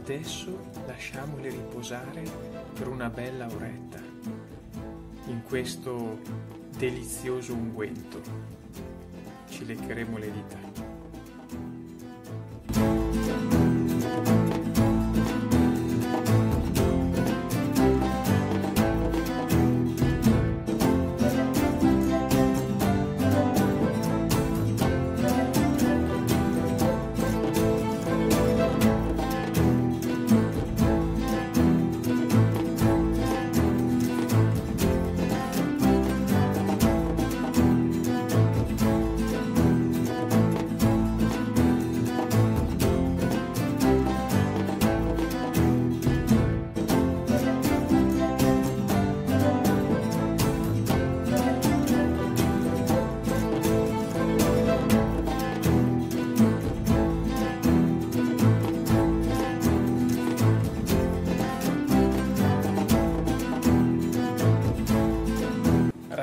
adesso lasciamole riposare per una bella oretta in questo delizioso unguento. Ci leccheremo le dita.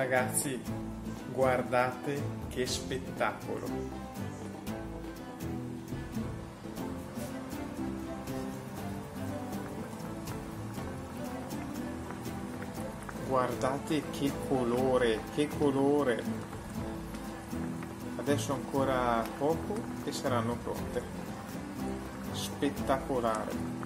Ragazzi, guardate che spettacolo! Guardate che colore, che colore! Adesso ancora poco e saranno pronte. Spettacolare!